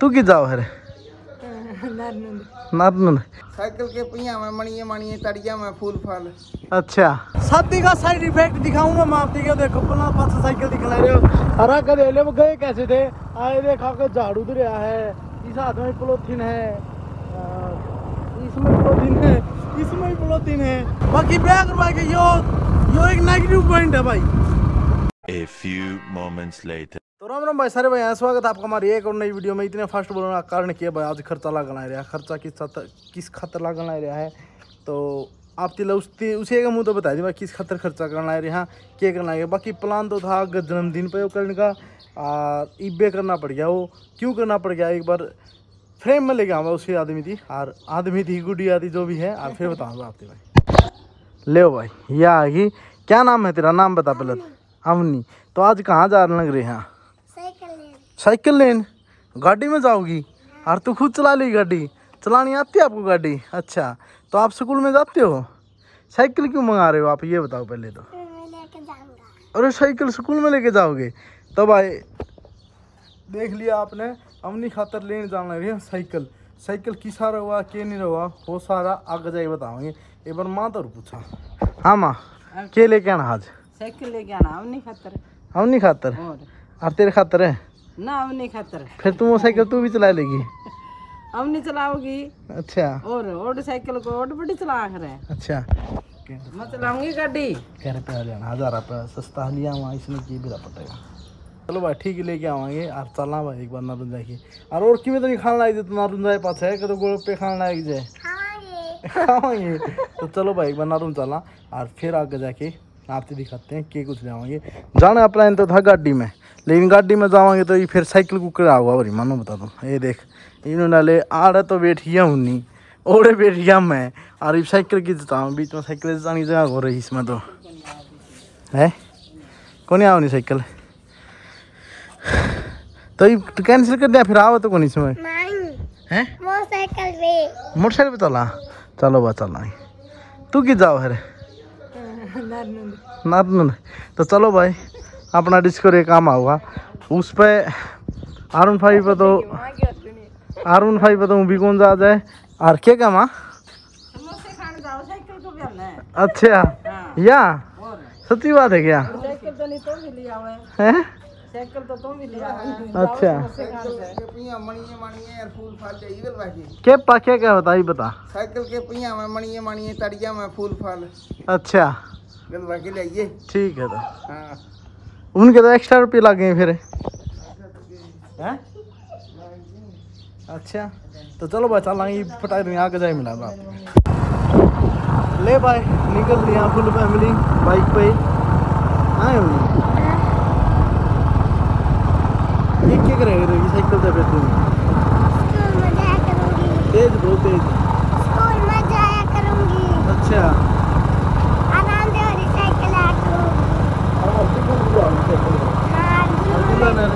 तू की जाओ फिर? नारनंद। साइकिल के पहिया में मणिए मणिए तड़िया में फूल फल। अच्छा। शादी का साइड इफ़ेक्ट दिखाऊँगा मैं आप देखो देखो पला पास साइकिल दिखला रहे हो। हरा कर ले वो गए कैसे थे? आए देखा के झाड़ू दे रहा है। इस हाथ में पोलोथीन है। इसमें पोलोथीन है। इसमें भी पोलोथीन है। बाकी बैग भाई के यो यो एक नेगेटिव पॉइंट है भाई। A few moments later. Ram Ram भाई, सारे भाई, यहाँ स्वागत है आपका हमारी एक और नई वीडियो में। इतने फास्ट बोलने का कारण किया भाई? आज खर्चा लागना रहा। खर्चा किस खातर किस खतर लागना रहा है? तो आप तिला उस उसी का मुँह तो बता दी भाई, किस खातर खर्चा करना है क्या करना है? बाकी प्लान तो था जन्मदिन पे वो करने का। और इबे करना पड़ गया वो। क्यों करना पड़ गया? एक बार फ्रेम में लेके आऊँगा उसी आदमी थी और आदमी थी गुडी आदि जो भी है और फिर बताऊँगा आपके भाई। ले भाई यह आ गई। क्या नाम है तेरा? नाम बता पहले। अवनी। तो आज कहाँ जाने लग रहे हैं? Cycle lane. गाड़ी में जाओगी। और तू खुद चला ली गाड़ी। चलानी आती है आपको गाड़ी? अच्छा तो आप स्कूल में जाते हो? साइकिल क्यों मंगा रहे हो आप? ये बताओ पहले तो। अरे साइकिल स्कूल में लेके जाओगे? तो भाई देख लिया आपने अमनी खातर लेने जाना रही है साइकिल। साइकिल किसा रहा के नहीं रहा वो सारा आगे जाके बताओगे। एक बार माँ तो पूछा। हाँ माँ के लेके आना आज? साइकिल लेके आना अब नहीं खातर। अमनी खातर। और? और तेरे खातर है? ना अब नहीं खातर। फिर तुम वो साइकिल तू भी चला लेगी। अब नहीं चलाओगी। अच्छा। और ओड साइकिल को ओड बड़ी चला कर अच्छा। मैं चलाऊँगी गाड़ी। कह रहे पे लेना हज़ार रुपया सस्ता लिया वहाँ इसमें की भी पड़ेगा चलो भाई ठीक है लेके आवांगे। और चलना भाई एक बार नारुन जाके और और किमें तो नहीं खाना लायक तो नारुन जाए पास है कदम गोल पे खाना लायक जाए। खावांगे। तो चलो भाई एक बार नारुन चलना। और फिर आगे जाके आपसे दिखाते हैं के कुछ जावांगे जाना अपना तो था गाड़ी में। लेकिन गाड़ी में जावांगे तो ये फिर साइकिल कुकर आऊगा भाई मानो बता दो। ये देख इन्होंने डाले आड़े तो बैठिया उन्नी ओड़े बैठिया मैं और ये साइकिल की जता बीच में साइकिल जानी जगह हो रही इसमें तो। है? कौन आओ नहीं साइकिल? तो ये कैंसिल कर दिया फिर आओ तो कौन इसमें? है? मोटरसाइकिल पे। चला चलो बा चला तू की जाओ फिर नारनंद। तो चलो भाई। अपना डिस्को रे काम आऊगा। उस पे आर वन फाइव पे तो आर वन फाइव पे तो भी कौन जा जाए? और क्या काम आ अच्छा। या? सच्ची बात है क्या? तो भी है? है साइकिल तो तुम अच्छा। के मणिए मणिए और फूल फल चाहिए बाकी क्या पा क्या क्या बता। साइकिल के पहिया में मणिए मणिए तड़िया में फूल फल अच्छा। गल बाकी ले ठीक है तो। हाँ। उनके तो एक्स्ट्रा रुपये लगे फिर। हैं? अच्छा तो चलो भाई चल ये पटाई दूँगे आगे जाए मिला बाप। ले भाई निकल लिया फुल फैमिली बाइक पे। आए साइकिल से हुए। स्कूल में जाया करूँगी तेज बहुत तेज स्कूल में जाया करूँगी अच्छा आराम से वाली साइकिल आया करूँगी हाँ अब्दुल्ला ने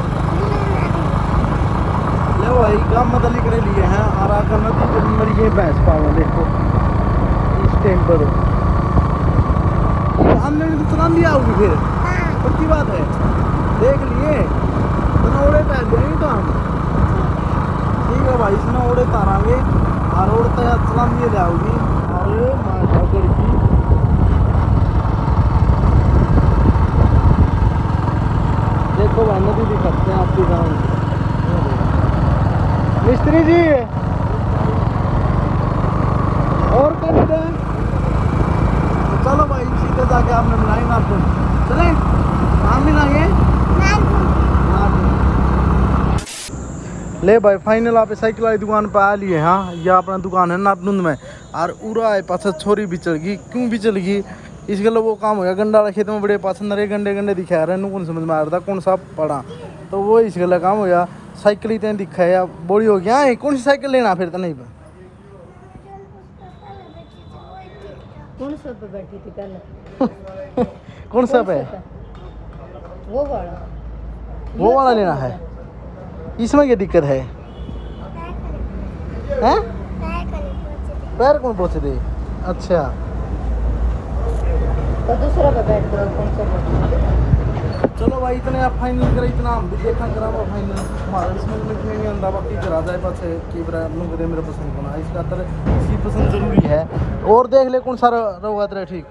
ले भाई काम मतलब लिख रहे लिए हैं और आकर नदी पे मरी पावा देखो। इस टाइम पर। हमने तो चला लिया होगी फिर पक्की बात है? देख लिए। तो ओड़े पैर देंगे तो हम। ठीक है भाई ओड़े तारांगे और चला लिए ले आओगी। अरे माँ ठाकुर की। देखो भाई, नदी दिखाते हैं आपकी गाँव मिस्त्री जी और क्या लेते हैं तो चलो भाई सीधे जाके आपने मिलाएँगे आपको चले हम मिलाएँगे ले भाई फाइनल आप साइकिल वाली दुकान पे आ लिए हाँ? यह अपना दुकान है नापनुंद में। और उरा है पास छोरी भी चल गई। क्यों भी चल गई? इस गल वो काम हो गया। गंडा खेत में बड़े पास नरे गंडे गंडे दिखा रहे कौन समझ में आ रहा था? कौन सा पड़ा तो वो इस गल काम हो गया। साइकिल ही तेन दिखा है बोड़ी हो गया? है कौन सी साइकिल लेना? फिर तो नहीं पे कौन सा पे बैठी थी कल? कौन सा पे? वो वाला। वो वाला लेना है। इसमें क्या दिक्कत है? हैं? पैर कौन पहुँचे दे? अच्छा। तो दूसरा पे बैठ चलो भाई इतने आप फाइनल करे इतना हम भी देखा करा वो फाइनल हमारा इसमें लिखने नहीं आंदा बाकी करा जाए पाछे की दे मेरे पसंद बना इस खातर इसी पसंद ज़रूरी है। और देख ले कौन सा रहोगा तेरा ठीक।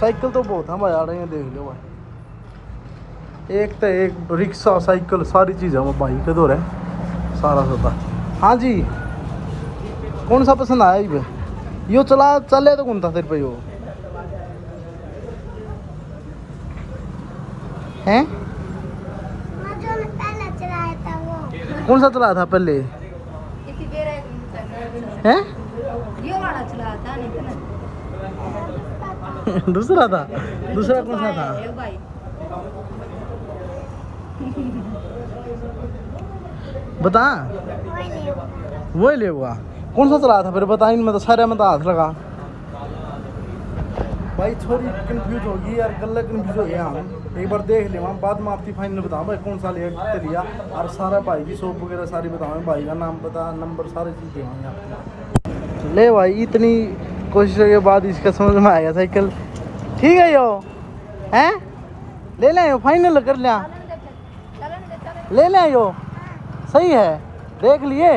साइकिल तो बहुत है भाई आ रहे हैं देख लो भाई। एक तो एक रिक्शा साइकिल सारी चीज़ें वो भाई के दो रहे सारा होता हाँ जी। कौन सा पसंद आया ये यो चला चले तो कौन था तेरे पे यो? हैं? मैं जो ने पहले चलाया था कौन सा चलाया था पहले? हैं? दूसरा था। दूसरा कौन सा था? भाई। बता। वो ले हुआ। कौन सा चलाया था फिर बता इन में तो सारे में तो हाथ लगा। भाई थोड़ी कंफ्यूज होगी यार गल्ला कंफ्यूज हो गया हम। एक बार देख ले वहाँ बाद में आपकी फाइनल बताऊँ भाई कौन सा लिया कितने लिया। और सारा भाई की शॉप वगैरह सारी बताऊँ भाई का नाम बता नंबर सारी चीज़ आपको। ले भाई इतनी कोशिश के बाद इसका समझ में आया साइकिल। ठीक है यो। हैं? ले लें फाइनल कर लिया। ले लें यो सही है देख लिए।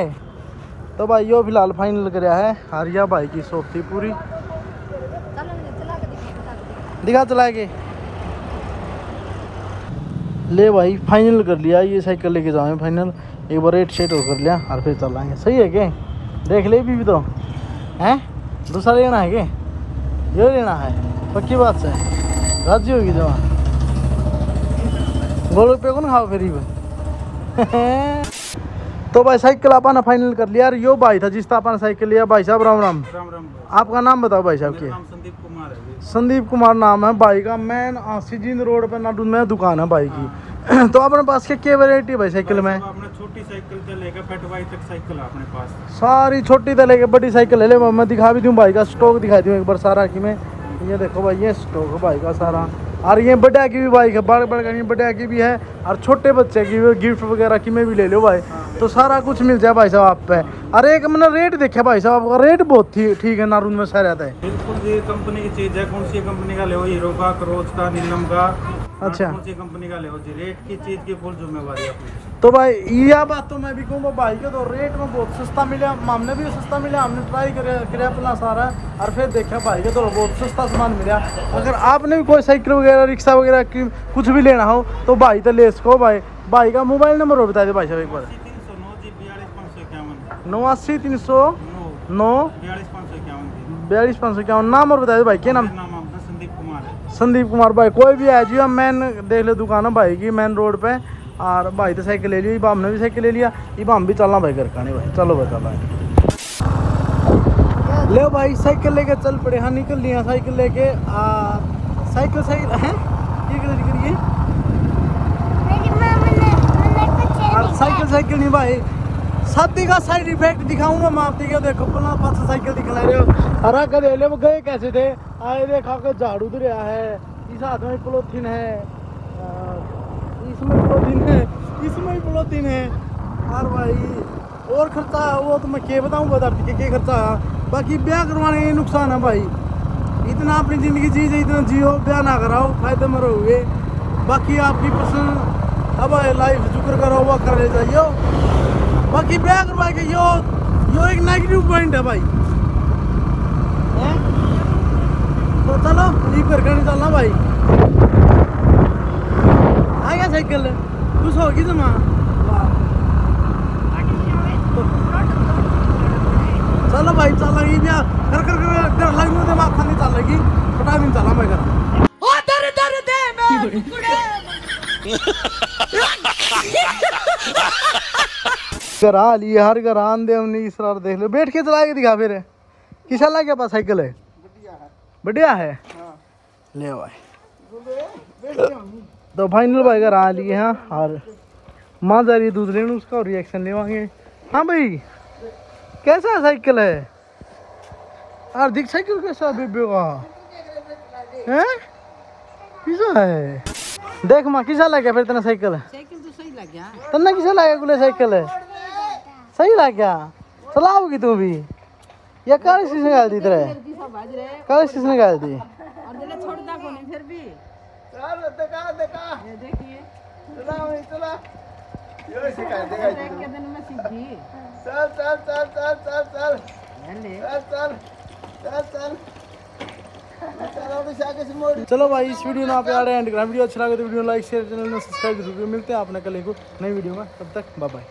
तो भाई यो फ़िलहाल फाइनल कराया है हारिया भाई की शॉप थी पूरी। दिखा चला के। ले भाई फाइनल कर लिया ये साइकिल लेके जाओ फाइनल एक बार रेट शेट कर लिया और फिर चलाएँगे। सही है क्या? देख ले भी, भी तो। हैं? दूसरा लेना है क्या? ये लेना है। पक्की बात से राज़ी होगी जमा गोल रुपये को ना खाओ फिर? तो भाई साइकिल आपने फाइनल कर लिया। यार यो भाई था जिसका आपने साइकिल लिया भाई साहब राम राम। राम राम आपका नाम बताओ भाई साहब क्या संदीप कुमार है संदीप कुमार नाम है भाई का। मैन सीजिंद रोड पे नाडू में दुकान है भाई की। तो अपने पास क्या क्या वेराइटी है भाई साइकिल में? छोटी साइकिल से लेकर पेटवाई तक साइकिल अपने पास। सारी छोटी से लेके बड़ी साइकिल ले ले मैं दिखा भी दूँ भाई का स्टॉक दिखा दूँ एक बार सारा कि मैं। ये देखो भाई ये स्टॉक है भाई का सारा। और ये बड़ा की भी बाइक है, बड़ बड़ की बड़ा की भी है, और छोटे बच्चे की भी, गिफ्ट वगैरह की में भी ले लो भाई। तो सारा कुछ मिल जाए भाई साहब आप पे। और एक मैंने रेट देखा भाई साहब, आपका रेट बहुत थी ठीक है नारून में सह रहता है। बिल्कुल, ये कंपनी की चीज़ है, कौन सी कंपनी का ले हीरो का क्रोच का नीलम का। अच्छा। कौन सी कंपनी का ले जी रेट की चीज़ की फुल जिम्मेवारी तो भाई यह बात तो मैं भी कहूँगा भाई के तो रेट में बहुत सस्ता मिला हमने भी सस्ता मिला हमने ट्राई करे करे अपना सारा और फिर देखा भाई के तो बहुत सस्ता सामान मिला। अगर आपने भी कोई साइकिल वगैरह रिक्शा वगैरह की कुछ भी लेना हो तो भाई तो ले सको भाई। भाई का मोबाइल नंबर और बता दे भाई साहब एक बार। नवासी तीन सौ नौ। बयालीस पाँच सौ इक्यावन नाम और बता दे भाई क्या नाम मेरा नाम अपना संदीप कुमार है संदीप कुमार भाई कोई भी है जी मैन देख ले दुकान है भाई की मेन रोड पे। और भाई तो साइकिल ले ली इब हमने भी साइकिल ले लिया इब हम भी चलना भाई घर नहीं भाई। चलो भाई चलो ले भाई साइकिल लेके चल पड़े हाँ निकल लिया साइकिल लेके। साइकिल सही है? ये कलर करिए साइकिल साइकिल नहीं भाई। शादी का साइड इफ़ेक्ट दिखाऊँगा मैं आपके देखो पला पास साइकिल दिखला रहे हो हरा कर ले वो गए कैसे थे आए देखा के झाड़ू दे रहा है इस हाथ में पोलोथीन है इसमें पोलोथीन है इसमें भी पोलोथीन है और भाई और खर्चा वो तो मैं क्या बताऊँ बता के क्या खर्चा बाकी ब्याह करवाने का नुकसान है भाई इतना अपनी ज़िंदगी जी इतना जियो ब्याह ना कराओ फ़ायदे में रहोगे बाकी आपकी पसंद अब लाइफ जुक्र करो वो कर ले जाइयो बाकी ब्याह करवा के यो यो एक नेगेटिव पॉइंट है भाई। हैं? तो चलो लीव कर करने चलना भाई। आ गया साइकिल खुश होगी जमा चलो भाई चल लगी ब्याह। कर कर कर डर लगी मुझे दिमाग खाली चल लगी पटा दिन चला मैं कर ओ दर्द दर्द दे घर करा ली हर घर आन दे हमने इस देख लो। बैठ के चला के दिखा फिर। किसा ला के पास साइकिल है? बढ़िया है। ले भाई। तो फाइनल भाई घर आ लिए हाँ और माँ जा रही है दूध लेने उसका रिएक्शन लेवाएँगे हाँ भाई कैसा साइकिल है? यार दिख साइकिल कैसा है बेबे का? हैं? किसा है? देख माँ किसा लगे फिर तेना साइकिल? है साइकिल तो सही लग गया। तन्ना किसे लागे गुले साइकिल है? सही लग गया। चलाओगी तू भी। या कार स्टेशन गाल दी तेरे। की सब बाज रहे कार स्टेशन गाल दी। और जरा छोड़ता को नहीं फिर भी। चल देखा देखा। ये देखिए। चला वही चला। यो सिखा देगा देख के दिन में सीधी चल चल चल चल चल चल। चल चल चल चल। चलो शाके से मोड़। चलो भाई इस वीडियो में आप यार एंड वीडियो अच्छा लगे तो वीडियो लाइक शेयर चैनल में सब्सक्राइब ज़रूर मिलते हैं आपने कल एक नई वीडियो में। तब तक बाय बाय